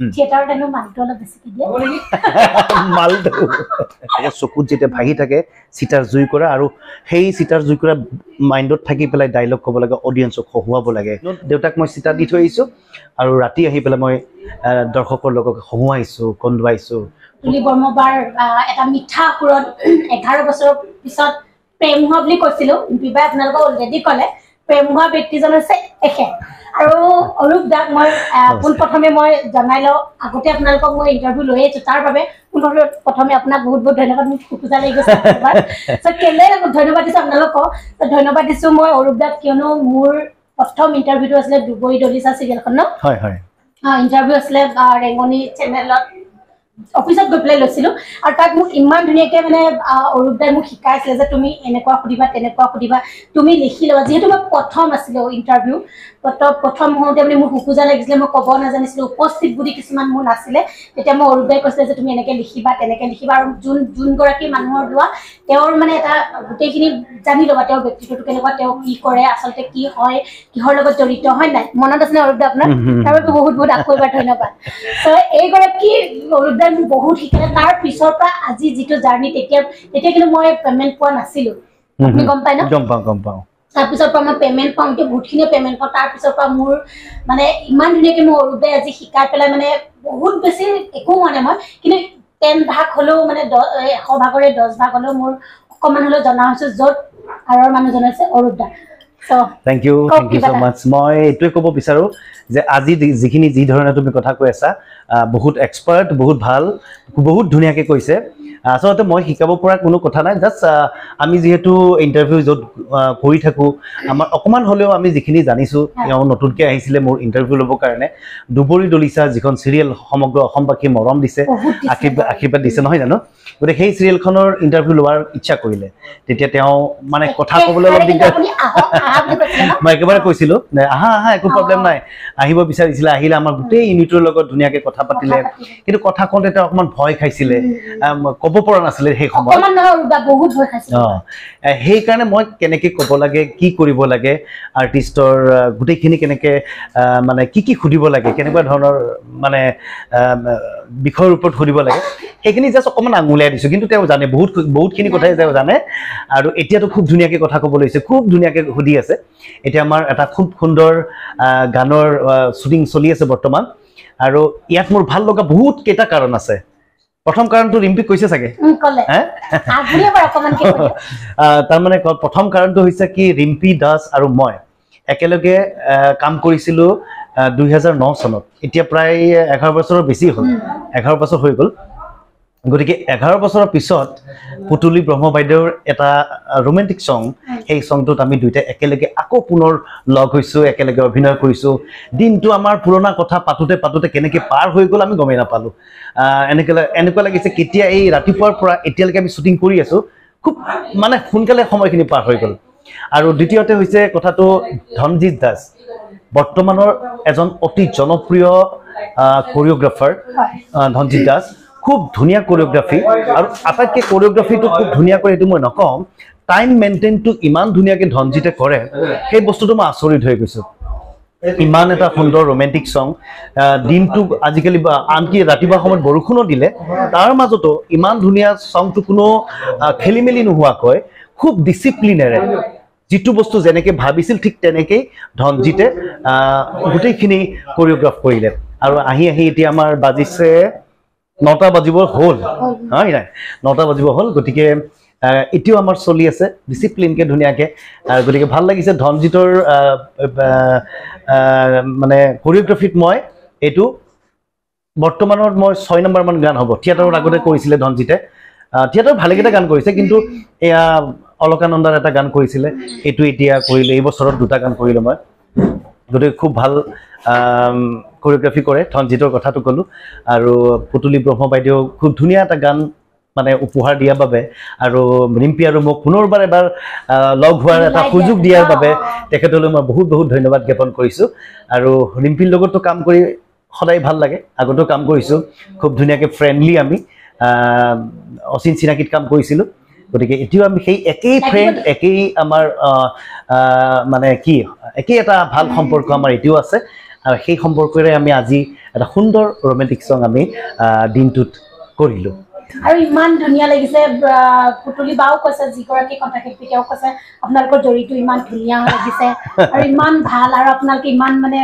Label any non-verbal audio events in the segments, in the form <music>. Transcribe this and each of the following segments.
উম। থিয়েটাৰত এনেও <laughs> মালটো অলপ বেছিকে দিয়ে। মালটো। এতিয়া চকুত যেতিয়া ভাহি থাকে চিটাৰ জুই কৰা আৰু সেই চিটাৰ জুই কৰা মাইণ্ডত থাকি পেলাই ডাইলগ ক'ব লাগে অডিয়েঞ্চক হহুৱাব লাগে। দেউতাক মই চিটা দি থৈ আহিছোঁ আৰু ৰাতি আহি পেলাই মই দৰ্শকৰ লগত হহুৱাইছোঁ কন্দুৱাইছোঁ। তুলি বৰ্মবাৰ আহ, এটা মিঠা সুৰত এঘাৰ বছৰৰ পিছত প্ৰেম হোৱা বুলি কৈছিলো। বিবাহ আপোনালোকক অলৰেডি ক'লে। প্ৰেম হোৱা ব্যক্তিজন হৈছে এখেত। আৰু অৰূপ দাক মই পোনপ্ৰথমে মই জনাই লওঁ আগতে আপোনালোকক মই ইণ্টাৰভিউ লৈ আহিছো তাৰ বাবে পোনপ্ৰথমে প্ৰথমে আপোনাক বহুত বহুত ধন্যবাদ মোক খোকোজা লাগি গৈছে এবাৰ। <laughs> So, কেলে ধন্যবাদ দিছো আপোনালোকক? ধন্যবাদ দিছো মই অৰূপ দাক কিয়নো মোৰ প্ৰথম ইণ্টাৰভিউটো আছিলে দুবৰি দলিচা চিৰিয়েলখন ন? হয় হয়। ইণ্টাৰভিউ আছিলে ৰেঙনি চেনেলত অফিচত গৈ পেলাই লৈছিলো। আৰু তাত মোক ইমান ধুনীয়াকে মানে অৰূপ দাই মোক শিকাইছিলে যে তুমি এনেকুৱা সুধিবা তেনেকুৱা সুধিবা। তুমি লিখি ল'বা। যিহেতু মই প্ৰথম আছিলো ইণ্টাৰভিউ প্ৰথম হওঁতে মানে মোৰ শুকুজা লাগিছিলে মই ক'ব নাজানিছিলো। উপস্থিত বুলি কিছুমান মোৰ নাছিলে। তেতিয়া মই অৰূপ দাই কৈছিলে যে তুমি এনেকে লিখিবা তেনেকে লিখিবা। আৰু যোন যোনগৰাকী মানুহৰ লোৱা তেওঁৰ মানে এটা গোটেইখিনি জানি ল'বা তেওঁৰ ব্যক্তিত্বটো কেনেকুৱা তেওঁ কি কৰে আচলতে কি হয় কিহৰ লগত জড়িত হয় নাই? মনত আছেনে অৰূপ দা আপোনাৰ। তাৰ বাবে বহুত বহুত আকৌ এবাৰ ধন্যবাদ। ত' এইগৰাকী অৰূপ দাই মোক বহুত শিকালে। তাৰ পিছৰ পৰা আজি যিটো জাৰ্ণি তেতিয়া তেতিয়া কিন্তু মই পেমেণ্ট পোৱা নাছিলো। আপুনি গম পায় ন গম পাওঁ গম পাওঁ। তাৰপিছৰ পৰা মই পেমেণ্ট পাওঁ এতিয়া বহুতখিনিয়ে পেমেণ্ট পাওঁ। তাৰপিছৰ পৰা মোৰ মানে ইমান ধুনীয়াকে মোৰ অৰূপ আজি শিকাই পেলাই মানে বহুত বেছি একো হোৱা নাই মই। কিন্তু টেন ভাগ হ'লেও মানে দহ এশ ভাগৰে দহ ভাগ হ'লেও মোৰ অকণমান হ'লেও জনা হৈছোঁ য'ত আৰৰ মানুহজন হৈছে অৰূপ দা। থেংক ইউ থেংক ইউ ছ এটা। মাছ মই এইটোৱে ক'ব বিচাৰোঁ যে আজি যিখিনি যি ধৰণে তুমি কথা কৈ আছা বহুত এক্সপাৰ্ট বহুত ভাল বহুত ধুনীয়াকৈ কৈছে আচলতে মই শিকাব পৰা কোনো কথা নাই জাষ্ট আমি যিহেতু ইণ্টাৰভিউ য'ত কৰি থাকোঁ আমাৰ অকণমান হ'লেও আমি যিখিনি জানিছোঁ। তেওঁ নতুনকৈ আহিছিলে মোৰ ইণ্টাৰভিউ ল'বৰ কাৰণে দুবৰি দলিচা যিখন চিৰিয়েল সমগ্ৰ অসমবাসীয়ে মৰম দিছে। আশীৰ্বাদ আশীৰ্বাদ দিছে নহয় জানো গতিকে সেই চিৰিয়েলখনৰ ইণ্টাৰভিউ লোৱাৰ ইচ্ছা কৰিলে। তেতিয়া তেওঁ মানে কথা ক'বলৈ অলপ দিগদাৰ <laughs> মই একেবাৰে কৈছিলো আহা আহা একো প্ৰব্লেম নাই। আহিব বিচাৰিছিলে আহিলে আমাৰ গোটেই ইউনিটৰ লগত ধুনীয়াকে কথা পাতিলে। কিন্তু কথা কওঁতে তেওঁ অকণমান ভয় খাইছিলে। ক'ব পৰা নাছিলে সেই সময়ত। অঁ। সেইকাৰণে মই কেনেকে ক'ব লাগে কি কৰিব লাগে আৰ্টিষ্টৰ গোটেইখিনি কেনেকে মানে কি কি সুধিব লাগে কেনেকুৱা ধৰণৰ মানে বিষয়ৰ ওপৰত সুধিব লাগে। সেইখিনি জাষ্ট অকণমান আঙুলিয়াই দিছোঁ। কিন্তু তেওঁ জানে বহুত বহুতখিনি কথাই তেওঁ জানে। আৰু এতিয়াতো খুব ধুনীয়াকৈ কথা ক'ব লৈছে খুব ধুনীয়াকৈ সুধি আছে। এতিয়া আমাৰ এটা খুব সুন্দৰ গানৰ শ্বুটিং চলি আছে বৰ্তমান। আৰু ইয়াত মোৰ ভাল লগা বহুত কেইটা কাৰণ আছে। প্ৰথম কাৰণটো ৰিম্পিক কৈছে চাগে? <laughs> তাৰমানে প্ৰথম কাৰণটো হৈছে কি ৰিম্পী দাস আৰু মই একেলগে কাম কৰিছিলোঁ দুহেজাৰ ন চনত। এতিয়া প্ৰায় এঘাৰ বছৰৰ বেছি হ'ল। এঘাৰ বছৰ হৈ গ'ল। গতিকে এঘাৰ বছৰৰ পিছত পুতুলি ব্ৰহ্ম বাইদেউৰ এটা ৰোমেণ্টিক চং সেই চংটোত আমি দুয়োটাই একেলগে আকৌ পুনৰ লগ হৈছোঁ একেলগে অভিনয় কৰিছোঁ। দিনটো আমাৰ পুৰণা কথা পাতোতে পাতোতে কেনেকৈ পাৰ হৈ গ'ল আমি গমেই নাপালোঁ। এনেকৈ এনেকুৱা লাগিছে কেতিয়া এই ৰাতিপুৱাৰ পৰা এতিয়ালৈকে আমি শ্বুটিং কৰি আছোঁ খুব মানে সোনকালে সময়খিনি পাৰ হৈ গ'ল। আৰু দ্বিতীয়তে হৈছে কথাটো ধনজিৎ দাস বৰ্তমানৰ এজন অতি জনপ্ৰিয় কৰিঅ'গ্ৰাফাৰ ধনজিৎ দাস। খুব ধুনীয়া কৰিঅ'গ্ৰাফী আৰু আটাইতকৈ কৰিঅ'গ্ৰাফীটো খুব ধুনীয়া কৰে সেইটো মই নকওঁ টাইম মেইনটেইনটো ইমান ধুনীয়াকৈ ধনজিতে কৰে সেই বস্তুটো মই আচৰিত হৈ গৈছোঁ। ইমান এটা সুন্দৰ ৰোমেণ্টিক চং দিনটো আজিকালি আনকি ৰাতিপুৱা সময়ত বৰষুণো দিলে তাৰ মাজতো ইমান ধুনীয়া চংটো কোনো আহ, খেলি মেলি নোহোৱাকৈ খুব ডিচিপ্লিনেৰে যিটো বস্তু যেনেকৈ ভাবিছিল ঠিক তেনেকেই ধনজিতে কৰিলে। আৰু আহি আহি এতিয়া আমাৰ বাজিছে নটা বাজিব হ'ল। হয় নাই নটা বাজিব হ'ল গতিকে এতিয়াও আমাৰ চলি আছে ডিচিপ্লিনকে ধুনীয়াকে। গতিকে ভাল লাগিছে ধনজিতৰ মানে কৰিঅ'গ্ৰাফিত মই এইটো বৰ্তমানত মই ছয় নম্বৰমান গান হ'ব। থিয়েটাৰত আগতে কৰিছিলে ধনজিতে। থিয়েটাৰত ভালেকেইটা গান কৰিছে কিন্তু এয়া অলকানন্দাৰ এটা গান কৰিছিলে। এইটো এতিয়া কৰিলে এই বছৰত দুটা গান কৰিলে মই। গতিকে খুব ভাল কৰিঅ'গ্ৰাফি কৰে ধনজিতৰ কথাটো ক'লোঁ। আৰু পুতুলি ব্ৰহ্ম বাইদেউ খুব ধুনীয়া এটা গান মানে উপহাৰ দিয়াৰ বাবে আৰু ৰিম্পী আৰু মোক পুনৰবাৰ এবাৰ লগ হোৱাৰ এটা সুযোগ দিয়াৰ বাবে তেখেতলৈ মই বহুত বহুত ধন্যবাদ জ্ঞাপন কৰিছোঁ। আৰু ৰিম্পীৰ লগতো কাম কৰি সদায় ভাল লাগে আগতেও কাম কৰিছোঁ। খুব ধুনীয়াকৈ ফ্ৰেণ্ডলি আমি অচিন চিনাকিত কাম কৰিছিলোঁ। গতিকে এতিয়াও আমি সেই একেই ফ্ৰেণ্ড একেই আমাৰ মানে কি একেই এটা ভাল সম্পৰ্ক আমাৰ এতিয়াও আছে। আৰু সেই সম্পৰ্কৰে আমি আজি এটা সুন্দৰ ৰোমেণ্টিক ছং আমি দিনটোত কৰিলোঁ। আৰু ইমান ধুনীয়া লাগিছে পুতলি বাও কৈছে যিগৰাকী কণ্ঠশিল্পী তেওঁ কৈছে আপোনালোকৰ জৰিটো ইমান ধুনীয়া লাগিছে <laughs> আৰু ইমান ভাল আৰু আপোনালোকে ইমান মানে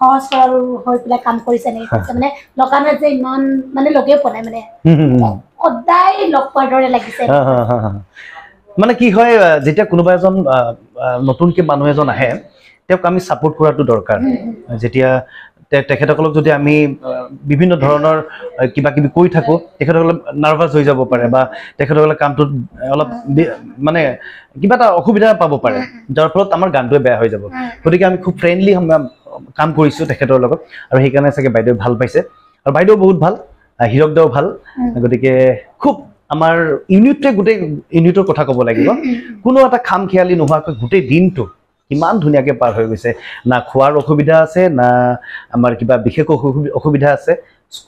সহজ সৰল হৈ পেলাই কাম কৰিছে এনেকে কৈছে মানে লগা নাই যে ইমান মানে লগেই পোৱা নাই মানে। সদায় লগ পোৱাৰ দৰে লাগিছে। মানে কি হয় যেতিয়া কোনোবা এজন নতুনকে মানুহ এজন আহে তেওঁক আমি ছাপোৰ্ট কৰাটো দৰকাৰ। যেতিয়া তেখেতসকলক যদি আমি বিভিন্ন ধৰণৰ কিবা কিবি কৈ থাকোঁ তেখেতসকলে নাৰ্ভাছ হৈ যাব পাৰে বা তেখেতসকলে কামটোত অলপ মানে কিবা এটা অসুবিধা পাব পাৰে যাৰ ফলত আমাৰ গানটোৱে বেয়া হৈ যাব। গতিকে আমি খুব ফ্ৰেণ্ডলি কাম কৰিছোঁ তেখেতৰ লগত আৰু সেইকাৰণে চাগে বাইদেৱে ভাল পাইছে। আৰু বাইদেউ বহুত ভাল আহ, হীৰক দাও ভাল গতিকে খুব আমাৰ ইউনিটটোৱে গোটেই ইউনিটৰ কথা ক'ব লাগিব। কোনো এটা খাম খেয়ালি নোহোৱাকৈ গোটেই দিনটো ইমান ধুনীয়াকৈ পাৰ হৈ গৈছে। না খোৱাৰ অসুবিধা আছে না আমাৰ কিবা বিশেষ অসুবি- অসুবিধা আছে।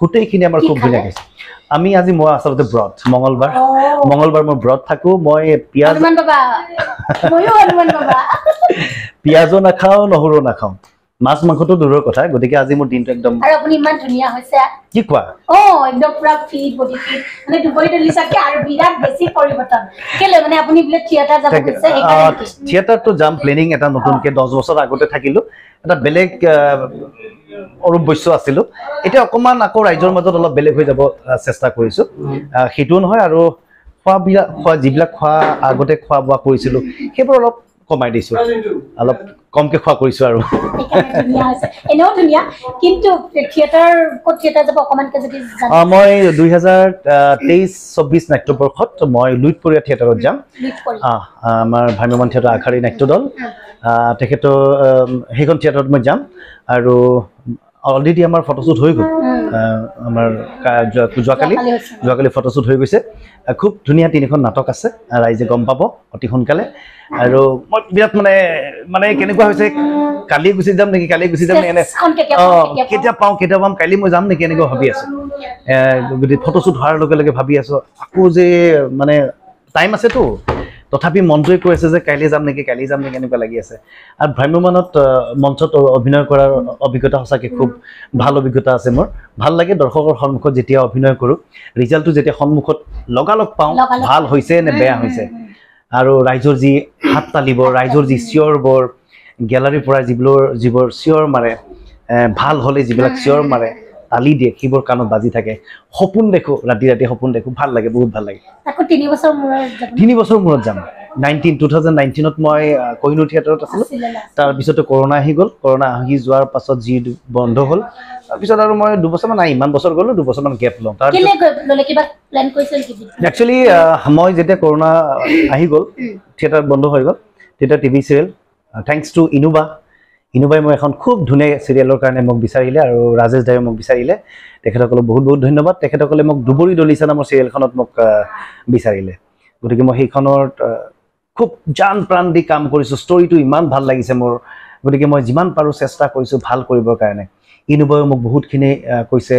গোটেইখিনি আমাৰ খুব? ধুনীয়া গৈছে আমি আজি মই আচলতে ব্ৰত মঙলবাৰ অ, মঙলবাৰ মই ব্ৰত থাকোঁ মই পিঁয়াজ <laughs> পিঁয়াজো নাখাওঁ নহৰু নাখাওঁ। মাছ মাংসটো দূৰৰ কথা গতিকে আজি মোৰ দিনটো একদম আৰু আপুনি ইমান ধুনীয়া হৈছে। কি কোৱা? অ একদম পুৰা ফিট বডি ফিট মানে দুবৰি দলিচাতকে আৰু বিৰাট বেছি পৰিৱৰ্তন। কেলে মানে আপুনি বোলে থিয়েটাৰ যাব গৈছে সেইকাৰণে নেকি? থিয়েটাৰটো যাম প্লেনিং এটা নতুনকে দহ বছৰ আগতে থাকিলো। এটা বেলেগ অৰূপ বৈশ্য আছিলো। এতিয়া অকণমান আকৌ ৰাইজৰ মাজত অলপ বেলেগ হৈ যাব চেষ্টা কৰিছো। সেইটোও নহয় আৰু খোৱাবিলাক খোৱা যিবিলাক খোৱা আগতে খোৱা বোৱা কৰিছিলো সেইবোৰ অলপ কমাই দিছো। অলপ কমকে খোৱা কৰিছো আৰু। এনেও ধুনীয়া কিন্তু থিয়েটাৰ ক'ত থিয়েটাৰ যাব অকমানকে যদি মই দুইহেজাৰ তেইছ চৌব্বিছ নাট্যবৰ্ষত মই লুইতপৰীয়া থিয়েটাৰত যাম। আমাৰ ভ্ৰাম্যমান থিয়েটাৰ আখাৰী নাট্য দল আহ, তেখেতৰ সেইখন থিয়েটাৰত মই যাম। আৰু অলৰেডি আমাৰ ফটোশ্বুট হৈ গ'ল। আমাৰ যোৱাকালি যোৱাকালি ফটোশ্বুট হৈ গৈছে। খুব ধুনীয়া তিনিখন নাটক আছে। ৰাইজে গম পাব অতি সোনকালে। আৰু মই বিৰাট মানে মানে কেনেকুৱা হৈছে কালি গুচি যাম নেকি কালি গুচি যাম নেকি এনে অঁ কেতিয়া পাওঁ কেতিয়া পাম কালি মই যাম নেকি এনেকুৱা ভাবি আছো। গতিকে ফটোশ্বুট হোৱাৰ লগে লগে ভাবি আছো আকৌ যে মানে টাইম আছেতো। তথাপি মনটোৱে কৈ আছে যে কাইলৈ যাম নেকি কালি যাম নেকি এনেকুৱা লাগি আছে। আৰু ভ্ৰাম্যমানত মঞ্চত অভিনয় কৰাৰ অভিজ্ঞতা সঁচাকৈ খুব ভাল অভিজ্ঞতা আছে মোৰ। ভাল লাগে দৰ্শকৰ সন্মুখত যেতিয়া অভিনয় কৰোঁ ৰিজাল্টটো যেতিয়া সন্মুখত লগালগ পাওঁ ভাল হৈছে নে বেয়া হৈছে? আৰু ৰাইজৰ যি হাত তালিব ৰাইজৰ যি চিঞৰবোৰ গেলাৰীৰ পৰা যিবোৰ যিবোৰ চিঞৰ মাৰে ভাল হ'লে যিবিলাক চিঞৰ মাৰে তালি দিয়ে সেইবোৰ কাণত বাজি থাকে। সপোন দেখোঁ ৰাতি ৰাতি সপোন দেখোঁ ভাল লাগে বহুত ভাল লাগে। তিনি বছৰ মূৰত যাব তিনি বছৰ মূৰত যাম। নাইনটিন টু থাউজেণ্ড নাইনটিনত মই কোহিনুৰ থিয়েটাৰত আছিলোঁ। তাৰপিছতে কৰোণা আহি গ'ল। কৰোণা আহি যোৱাৰ পাছত যি বন্ধ হ'ল তাৰপিছত আৰু মই দুবছৰমান নাই ইমান বছৰ গ'লো দুবছৰমান গেপ লওঁ। তাৰপিছত একচুৱেলি মই যেতিয়া কৰোণা আহি গ'ল থিয়েটাৰ বন্ধ হৈ গ'ল তেতিয়া টিভি চিৰিয়েল থেংকছ টু ইনুবা ইনুবাই মই এখন খুব ধুনীয়া চিৰিয়েলৰ কাৰণে মোক বিচাৰিলে আৰু ৰাজেশ দায়ে মোক বিচাৰিলে। তেখেতসকলক বহুত বহুত ধন্যবাদ। তেখেতসকলে মোক দুবৰি দলিচা নামৰ চিৰিয়েলখনত মোক বিচাৰিলে। গতিকে মই সেইখনত খুব জান প্ৰাণ দি কাম কৰিছোঁ। ষ্টৰিটো ইমান ভাল লাগিছে মোৰ। গতিকে মই যিমান পাৰোঁ চেষ্টা কৰিছোঁ ভাল কৰিবৰ কাৰণে। ইনুবাইও মোক বহুতখিনি কৈছে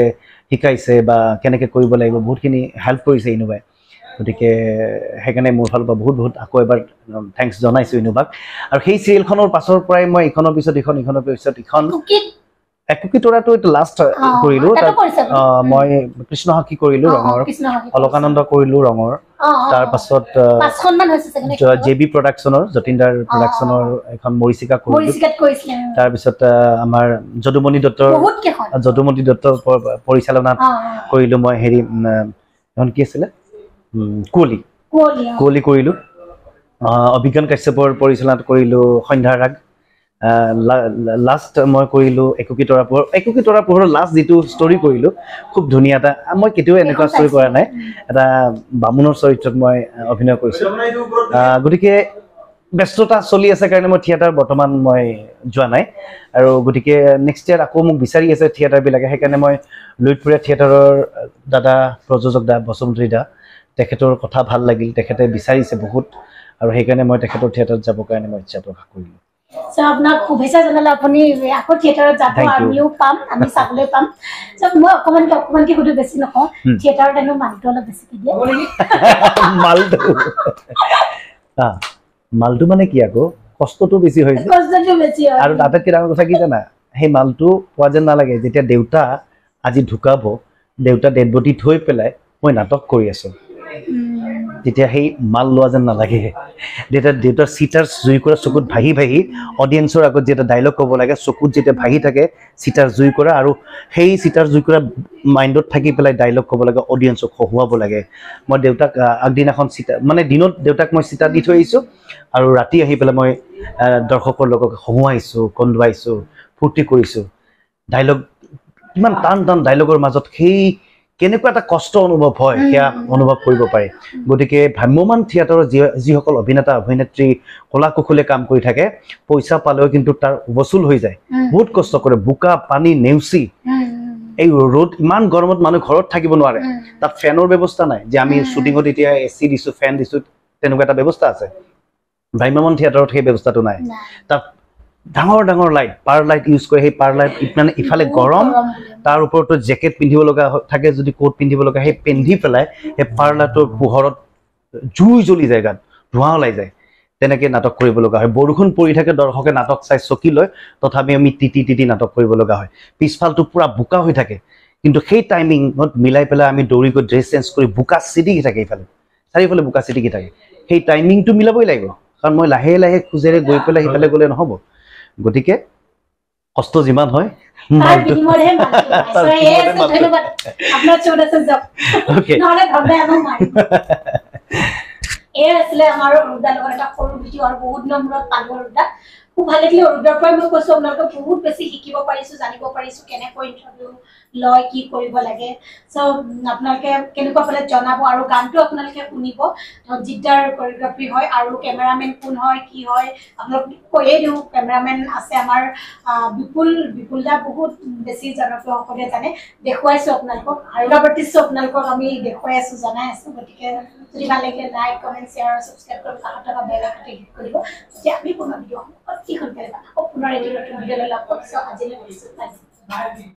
শিকাইছে বা কেনেকৈ কৰিব লাগিব। বহুতখিনি হেল্প কৰিছে ইনুবাই গতিকে সেইকাৰণে মোৰ ফালৰ পৰা বহুত বহুত আকৌ এবাৰ থেংকছ জনাইছোঁ ইনুবাক আৰু সেই চিৰিয়েলখনৰ পাছৰ পৰাই মই ইখনৰ পিছত ইখন ইখনৰ পিছত ইখন। একুকি তৰাটো এইটো লাষ্ট কৰিলোঁ মই কৃষ্ণ সাক্ষী কৰিলোঁ ৰঙৰ। অলকানন্দ কৰিলোঁ ৰঙৰ। তাৰপাছত? জে বি প্ৰডাকশ্যনৰ যতীন্দাৰ প্ৰডাকশ্যনৰ এখন মৰিচিকা কৰিলোঁ। তাৰপিছত আমাৰ যদুমণি দত্তৰ যদুমণি দত্তৰ পৰিচালনাত। কৰিলোঁ মই। হেৰি এখন কি আছিলে? কুঁৱলী। কুঁৱলী, কৰিলোঁ। অভিজ্ঞান কাশ্যপৰ পৰিচালনাত কৰিলোঁ সন্ধ্যাৰ ৰাগ। লাষ্ট মই কৰিলোঁ একোকি তৰা পোহৰ একোকি তৰা পোহৰৰ লাষ্ট যিটো ষ্টৰি কৰিলোঁ খুব ধুনীয়া এটা মই কেতিয়াও এনেকুৱা ষ্টৰি কৰা নাই। এটা বামুণৰ চৰিত্ৰত মই অভিনয় কৰিছোঁ। গতিকে ব্যস্ততা চলি আছে কাৰণে মই থিয়েটাৰ বৰ্তমান মই যোৱা নাই। আৰু গতিকে নেক্সট ইয়াৰ আকৌ মোক বিচাৰি আছে থিয়েটাৰবিলাকে সেইকাৰণে মই লুইতপুৰীয়া থিয়েটাৰৰ দাদা প্ৰযোজক দা বসুমন্ত্ৰী দা তেখেতৰ কথা ভাল লাগিল তেখেতে বিচাৰিছে বহুত আৰু সেইকাৰণে মই তেখেতৰ থিয়েটাৰত যাবৰ কাৰণে মই ইচ্ছা প্ৰকাশ কৰিলোঁ। আপোনাক শুভেচ্ছা জনালে আপুনি আকৌ থিয়েটাৰত যাব. আমিও পাম আমি চাবলৈ পাম। মই অকমানকে অকমানকে সুধো বেছি নকওঁ. থিয়েটাৰত এনেও মালটো অলপ বেছিকে দিয়ে। <laughs> মালটো? <laughs> মালটো মানে কি আকৌ? কষ্টটো বেছি হৈছে কষ্টটো বেছি হয়। আৰু আটাইতকৈ ডাঙৰ কথা কি জানা? সেই মালটো পোৱা যেন নালাগে যেতিয়া দেউতা আজি ঢুকাব দেউতা ডেড বডি থৈ পেলাই মই নাটক কৰি আছোঁ। তেতিয়া সেই মাল লোৱা যেন নালাগে। দেউতা দেউতাৰ চিটাৰ জুই কৰা চকুত ভাহি ভাহি অডিয়েঞ্চৰ আগত যেতিয়া ডাইলগ ক'ব লাগে চকুত যেতিয়া ভাহি থাকে চিটাৰ জুই কৰা আৰু সেই চিটাৰ জুই কৰা মাইণ্ডত থাকি পেলাই ডাইলগ ক'ব লাগে অডিয়েঞ্চক হহুৱাব লাগে। মই দেউতাক আগদিনাখন চিটা মানে দিনত দেউতাক মই চিটা দি থৈ আহিছোঁ আৰু ৰাতি আহি পেলাই মই দৰ্শকৰ লগত হহুৱাইছোঁ কন্দুৱাইছোঁ ফূৰ্তি কৰিছোঁ। ডাইলগ কিমান টান টান ডাইলগৰ মাজত সেই কেনেকুৱা এটা কষ্ট অনুভৱ হয় সেয়া অনুভৱ কৰিব পাৰে। গতিকে ভ্ৰাম্যমান থিয়েটাৰৰ যি যিসকল অভিনেতা অভিনেত্ৰী কলা কুশলে কাম কৰি থাকে পইচা পালেও কিন্তু তাৰ উবচুল হৈ যায়। বহুত কষ্ট কৰে বোকা পানী নেওচি। এই ৰ'দ ইমান গৰমত মানুহ ঘৰত থাকিব নোৱাৰে। তাত ফেনৰ ব্যৱস্থা নাই। যে আমি। শ্বুটিঙত এতিয়া এ চি দিছোঁ ফেন দিছোঁ তেনেকুৱা এটা ব্যৱস্থা আছে। ভ্ৰাম্যমান থিয়েটাৰত সেই ব্যৱস্থাটো নাই। তাত ডাঙৰ ডাঙৰ লাইট পাৰ লাইট ইউজ কৰে সেই পাৰ লাইট মানে ইফালে গৰম তাৰ ওপৰতো জেকেট পিন্ধিব লগা থাকে যদি কোট পিন্ধিব লগা সেই পিন্ধি পেলাই সেই পাৰ্লাৰটোৰ পোহৰত জুই জ্বলি যায় গাত ধোঁৱা ওলাই যায়। তেনেকে নাটক কৰিব লগা হয়। বৰষুণ পৰি থাকে দৰ্শকে নাটক চাই চকী লয় তথাপি আমি তিতি তিতি নাটক কৰিব লগা হয়। পিছফালটো পূৰা বোকা হৈ থাকে। কিন্তু সেই টাইমিঙত মিলাই পেলাই আমি দৌৰি গৈ ড্ৰেছ চেঞ্জ কৰি বোকা চিটিকি থাকে ইফালে। চাৰিওফালে বোকা চিটিকি থাকে। সেই টাইমিংটো মিলাবই লাগিব। কাৰণ মই লাহে লাহে খোজেৰে গৈ পেলাই সিফালে গ'লে নহ'ব। গতিকে কষ্ট যিমান হয় <laughs> <laughs> আছিলে আমাৰ অৰুদাৰ লগত এটা সৰু ভিডিঅ' আৰু বহুত দিনৰ মূৰত পালো অৰুদা খুব ভাল লাগিলে। অৰুদাৰ পৰাই মই কৈছো আপোনালোকে বহুত বেছি শিকিব পাৰিছো জানিব পাৰিছো কেনেকৈ ইণ্টাৰভিউ লয় কি কৰিব লাগে? চ' আপোনালোকে কেনেকুৱা ফালে জনাব আৰু গানটো আপোনালোকে শুনিব? জিদ্দাৰ কৰিগ্ৰাফি হয় আৰু কেমেৰামেন কোন হয় কি হয়? আপোনালোক কৈয়ে দিওঁ কেমেৰামেন আছে আমাৰ বিপুল বিপুল দা বহুত বেছি জনপ্ৰিয় সকলোৱে জানে। দেখুৱাইছো আপোনালোকক। আৰু পাতিছো আপোনালোকক আমি দেখুৱাই আছো জনাই আছো। গতিকে যদি ভাল লাগিলে লাইক কমেণ্ট শ্বেয়াৰ ছাবস্ক্ৰাইব কৰি কাষত থকা বেল আইকনটো ক্লিক কৰিব তেতিয়া আমি পুনৰ ভিডিঅ' অতি সোনকালে পাম। পুনৰ এটি নতুন ভিডিঅ'লৈ লগ চ' আজিলৈ কৰিছো।